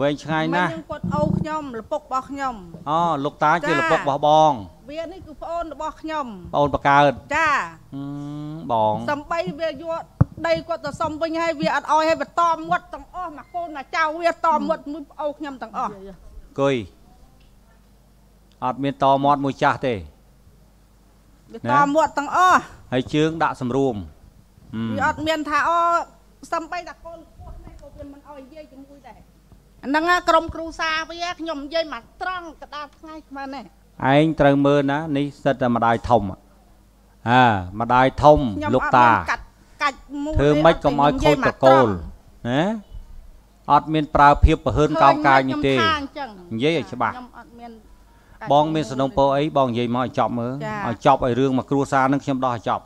វែងឆ្ងាយណាស់មិញគាត់អូខ្ញុំលពុករបស់ខ្ញុំអូលោកតាជាចាលពុករបស់បង វានេះគឺប្អូនរបស់ខ្ញុំបងបកើតចាហឹមបងសំបីវាយកដីគាត់ទៅសុំវិញហើយវាអត់អោយឲ្យវាតមាត់ទាំងអស់មកកូនមកចៅវាតមាត់មួយប្អូនខ្ញុំទាំងអស់គួយអត់មានតមាត់មួយចាស់ទេវាណាតមាត់ទាំងអស់ហើយជើងដាក់សម្រួមហឹមវាអត់មានថាអូសំបីតែកូនពោះនេះក៏វាមិនអោយនិយាយជាមួយដែរអា ហ្នឹងណាក្រុមគ្រូសាវាខ្ញុំនិយាយមកត្រង់កដាលថ្ងៃស្មាននេះឯងត្រូវមើលណានេះសិតតែម្ដាយធំអាម្ដាយធំខ្ញុំលោកអត់តាមានកាត់កាច់មួយធ្វើម៉េចកុំឲ្យខូចតកូលណាអត់មានប្រើភាពប្រហើនកោងកាយនេះទេឃើញខ្ញុំថាអញ្ចឹងនិយាយឲ្យច្បាស់ខ្ញុំអត់មានកាច់បងមានសំណុំពរអីបងនិយាយមកឲ្យចប់មើលចាឲ្យចប់ឲ្យរឿងមកគ្រួសារនឹងខ្ញុំដោះឲ្យចប់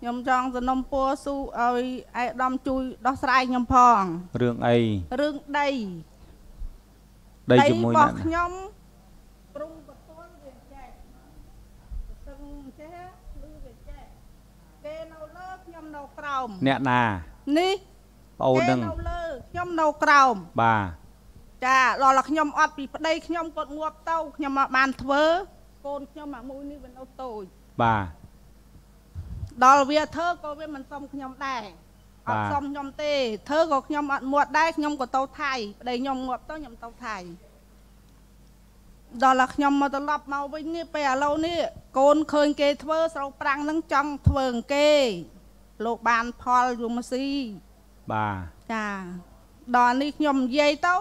ខ្ញុំចង់សំណុំពរស៊ូឲ្យឯកឧត្តមជួយដោះស្រាយខ្ញុំផងរឿងអីរឿងដីដីជាមួយបោះណាខ្ញុំព្រំបទល់វាចែកសឹងចេះឬវាចែកគេនៅលើខ្ញុំនៅក្រោមអ្នកណានេះប្អូនគេនឹងនៅលើខ្ញុំនៅក្រោមបាទចាដល់តែខ្ញុំអត់ពីប្តីខ្ញុំគាត់ងាប់ទៅខ្ញុំមកបានធ្វើកូនខ្ញុំអាមួយនេះវានៅតូចបាទ ដល់វាធ្វើក៏វាមិនសុំខ្ញុំដែរអបាទត់សុំខ្ញុំទេធ្វើក៏ខ្ញុំអត់មាត់ដែរខ្ញុំក៏ទៅថៃប្តីខ្ញុំងាប់ទៅខ្ញុំទៅថៃដល់តែខ្ញុំមកត្រឡប់មកវិញនេះពេលឥឡូវនេះកូនឃើញគេធ្វើស្រូវប្រាំងហ្នឹងចង់ធ្វើអង្គេលោកបានផលយមស៊ីបាទចាដល់នេះខ្ញុំនិយាយទៅ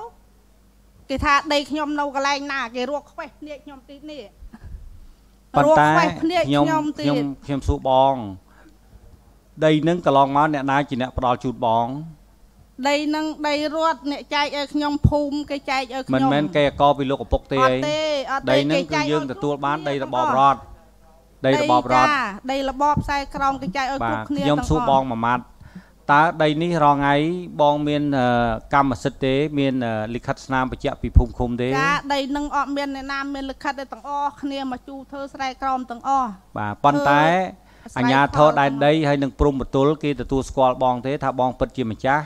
គេថាដីខ្ញុំនៅកន្លែងណាគេរកខ្វេះភ្នែកខ្ញុំទីនេះប៉ុន្តែរកខ្វេះភ្នែកខ្ញុំខ្ញុំទីខ្ញុំខ្ញុំសួរបង ដីនឹងកន្លងមកអ្នកណាជាអ្នកផ្ដល់ជូនបងដីនឹងដីរត់អ្នកចែកឲ្យខ្ញុំភូមិគេចែកឲ្យខ្ញុំមិនមែនគេអកពីលោកឪពុកទេអអីត់ទេអត់ដីទេនឹងគេគឺចែកយើងឲ្យទទួលបានគ្រប់ដីគ្នារបបទាំងអស់រដ្ឋដីរបបរដ្ឋចាដីរបបខ្សែក្រមគេចែកឲ្យបាគ្រប់ទគ្នាខ្ញុំទាំងសួរអស់បងមួយម៉ាត់តើដីនេះរងថ្ងៃបងមានអឺកម្មសិទ្ធិទេមានអឺលិខិតស្នាមបញ្ជាក់ពីភូមិឃុំទេចាដីនឹងអត់មានអ្នកណាមានលិខិតទេទាំងអស់គ្នាមកជួធ្វើស្រែក្រមទាំងអស់បាទប៉ុន្តែធ្វើ អញ្ញាធរដែនដីហើយនឹងព្រំបតុលគេទទួលស្គាល់បងទេថាបងពិតជាម្ចាស់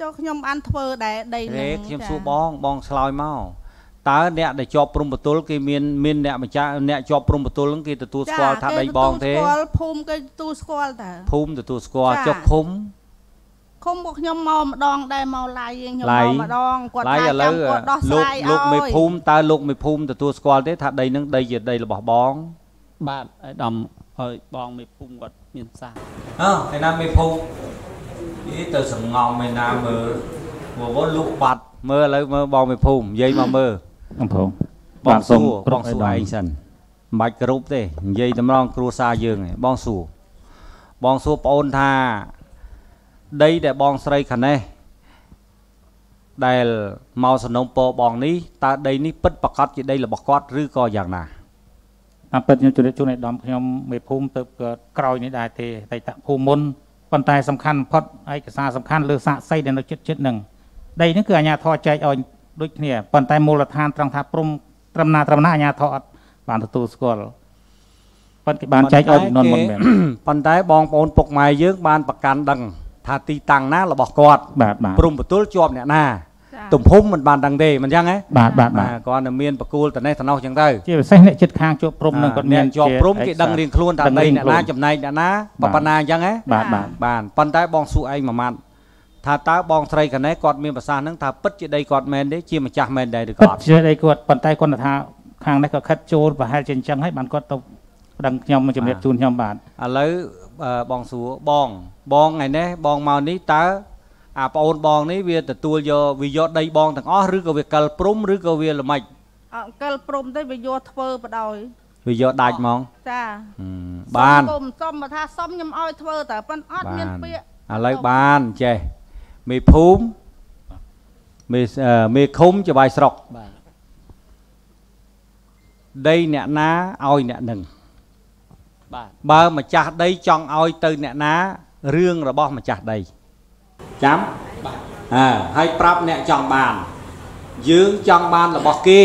ចុះខ្ញុំបានធ្វើដែរដីទេនឹងខ្ញុំចាសួរបងបងឆ្លើយមកតើអ្នកដែលជាប់ព្រំបតុលគេមានមានអ្នកម្ចាស់អ្នកជាប់ព្រំបតុលហ្នឹងគេទទួលស្គាល់ថាដីបងទេគេទទួលស្គាល់ភូមិគេទទួលស្គាល់តើភូមិទទួលស្គាល់ចាចុះឃុំឃុំពួកខ្ញុំមកម្ដងដែរមកឡាយខ្ញុំឡាមយកម្ដងគាត់ឡាយថាឥឡូចាំវគាត់ដោះស្លោករាយលោកមេឲ្យភូមិតើលោកមេភូមិទទួលស្គាល់ទេថាដីហ្នឹងដីជាដីរបស់បង បាទអាយដាមឲ្យបងមេភូមិគាត់មានសារអើឯណាមេភូមិយីទៅសងំឯណាមើលវវលក់បាត់មើលឥឡូវមើលបងមេភូមិនិយាយមកមើលបងផងបងសួរបងសួរឯងសិនមិនបាច់គ្រប់ទេនិយាយតម្រងគ្រួសារយើងឯងបងសួរបងសួរប្អូនថាដីដែលបងស្រីខាងនេះដែលមកสนុំពរបងនេះតើដីនេះពិតប្រកបជាដីរបស់គាត់ឬក៏យ៉ាងណា តាមពិតខ្ញុំជម្រាបជូនអាយដាមខ្ញុំមេភូមិទៅក៏ក្រោយនេះដែរទេតែតភូមិមុនប៉ុន្តែសំខាន់បំផុតឯកសារសំខាន់លើសាកសីដែលនៅចិត្តចិត្តហ្នឹងដីនេះគឺអាជ្ញាធរចែកឲ្យដូចគ្នាប៉ុន្តែមូលដ្ឋានត្រង់ថាព្រំត្រឹមណាត្រឹមណាអាជ្ញាធរអត់បានទទួលស្គាល់ប៉ុន្តែគេបានចែកឲ្យចំនួនមុនមែនប៉ុន្តែបងប្អូនពុកម៉ែយើងបានប្រកាន់ដឹងថាទីតាំងណារបស់គាត់បាទបាទព្រំបតុលជាប់អ្នកណាចា ទំហំមិនបានដឹងទេមិនចឹងហ៎បាទបាទបាទគាត់នៅមានបកគូលតនេះតនោះចឹងទៅជាពិសេសអ្នកចិត្តខាងជាប់ព្រំនឹងគាត់មានអ្នកជាប់ព្រំគេដឹងរៀងខ្លួនថាដឹងដីរៀងអ្នកខ្លួនណាចំណែកអ្នកណាបាទប៉ុណ្ណាអញ្ចឹងហ៎បាទបាទបានប៉ុន្តែបងសួរឯងមួយម៉ាត់ថាតើបងស្រីកណេះគាត់មានប្រសាសន៍ហ្នឹងថាពិតជាដីគាត់មែនទេជាម្ចាស់មែនដែរឬក៏ពិតអត់ជាដីគាត់ប៉ុន្តែគាត់ថាខាងនេះក៏ខិតចូលប្រហែលជាអញ្ចឹងហើយបានគាត់ទៅប្តឹងខ្ញុំមកជំរាបជូនខ្ញុំបាទឥឡូវអឺបងសួរបង បងថ្ងៃនេះបងមកនេះតើ អាប្អូនបងនេះវាទទួលយកវាយកដីបងទាំងអស់ឬក៏វាកិលព្រំឬក៏វាល្មិចអត់កិលព្រំទេវាយកធ្វើបដ ாய் វាយកដាច់ហ្មងចាហឹមបានសុំគុំសុំមកថាសុំខ្ញុំឲ្យធ្វើតើប៉ុន្តែអត់មានពាក្យឥឡូវបានចេះមេភូមិមេអឺមេឃុំច្បាយស្រុកបាទដីអ្នកណាឲ្យអ្នកនឹងបាទបើម្ចាស់ដីចង់ឲ្យទៅអ្នកណារឿងរបស់ម្ចាស់ដី ចាំបាទអើហើយប្រាប់អ្នកចង់បាន យើងចង់បានរបស់គេ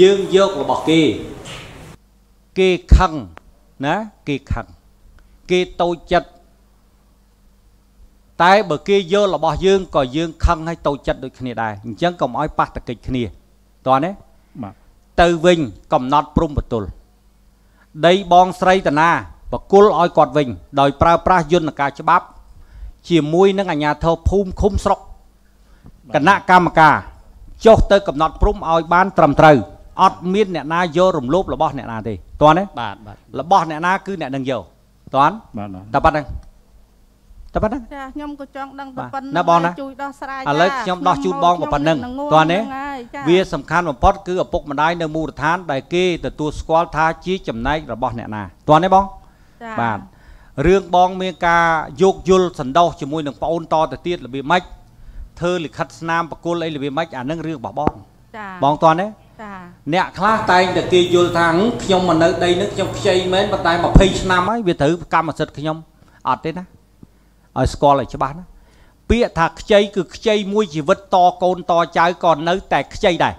យើងយករបស់គេ គេខឹងណាគេខឹងគេតូចចិត្តតែបើគេយករបស់យើងក៏យើងខឹងឲ្យតូចចិត្តដូចគ្នាដែរអញ្ចឹងកុំឲ្យប៉ះតកិច្ចគ្នាតោះណាបាទទៅវិញកំណត់ព្រំបតុលដីបងស្រីតាណាបកុលឲ្យគាត់វិញ ដោយប្រើប្រាស់យន្តការច្បាប់ ជាមួយនឹងអាជ្ញាធរភូមិឃុំស្រុកគណៈកម្មការចុះទៅកំណត់ព្រំឲ្យបានត្រឹមត្រូវអត់មានអ្នកណាយករំលោភរបស់អ្នកណាទេតើណាបាទបាទរបស់អ្នកណាគឺអ្នកនឹងយកតើបាទបាទតែប៉ុណ្្នឹងតែប៉ុណ្្នឹងចាខ្ញុំក៏ចង់ដឹងបាតែទប៉ុណ្្នឹងណាបងណាជួយដោះស្រាយឥឡូវខ្ញុំដោះជូនបងប៉ុណ្ណឹងតើនេះវាវាសំខាន់បំផុតគឺឪពុកម្ដាយនៅមូលដ្ឋានដែលគេទទួលស្គាល់ថាជាចំណែករបស់អ្នកណាតើនេះបងបាទ រឿងបងមានការយោគយល់សន្តោសជាមួយនឹងប្អូនតទៅទៀតរបៀបម៉េចធ្វើលិខិតស្នាមបកគលអីរបៀបម៉េចអានឹងរឿងរបស់បងចាបងតើទេចាអ្នកខ្លះតែងតែគេយល់ថាហឹមខ្ញុំមកនៅដីនេះខ្ញុំខ្ចីមែនប៉ុន្តែ20ឆ្នាំហើយវាត្រូវកម្មសិទ្ធិខ្ញុំអត់ទេណាឲ្យស្គាល់ឲ្យច្បាស់ណាពាក្យថាខ្ចីគឺខ្ចីមួយជីវិតតកូនតចៅក៏នៅតែខ្ចីដែរ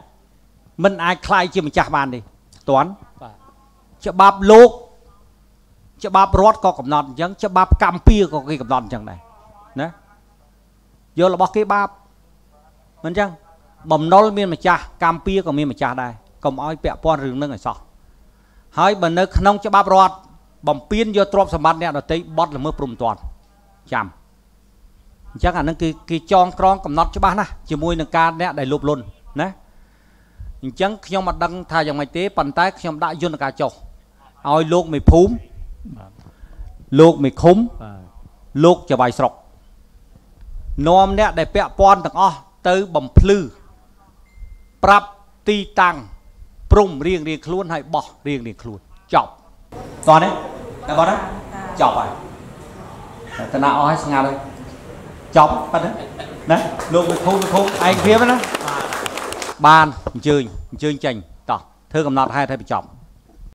មិនអាចខ្លាយជាម្ចាស់បានទេតន់បាទច្បាប់លោក ច្បាប់រដ្ឋក៏កំណត់អញ្ចឹងច្បាប់កម្ពុជាក៏គេកំណត់អញ្ចឹងដែរណាយករបស់គេបាបមិនអញ្ចឹងបំណុលមានម្ចាស់កម្ពុជាក៏មានម្ចាស់ដែរកុំឲ្យពាក់ព័ន្ធរឿងហ្នឹងឲ្យសោះហើយបើនៅក្នុងច្បាប់រដ្ឋបំពេញយកទ្រព្យសម្បត្តិអ្នកដទៃបត់ល្មើសព្រំទាត់ចាំអញ្ចឹងអានឹងគឺគេចងក្រងកំណត់ច្បាស់ណាស់ជាមួយនឹងការអ្នកដែលលោភលន់ណាអញ្ចឹងខ្ញុំអត់ដឹងថាយ៉ាងម៉េចទេប៉ុន្តែខ្ញុំដាក់យន្តការចុះឲ្យលោកមេភូមិ បាទលោកមេឃុំបាទលោកចវាយស្រុកនាំអ្នកដែលពាក់ព័ន្ធទាំងអស់ទៅបំភ្លឺប្រាប់ទីតាំងព្រំរៀងរៀងខ្លួនហើយបោះរៀងរៀងខ្លួនចប់តោះនេះតែបងណាចប់ហើយតែតាណាអស់ហើយស្ងាត់ហើយចប់ប៉ណ្ណឹងណាលោកមេឃុំមេឃុំឯងភាពណាបានអញ្ជើញអញ្ជើញចេញតោះធ្វើកំណត់ហេតុឲ្យបញ្ចប់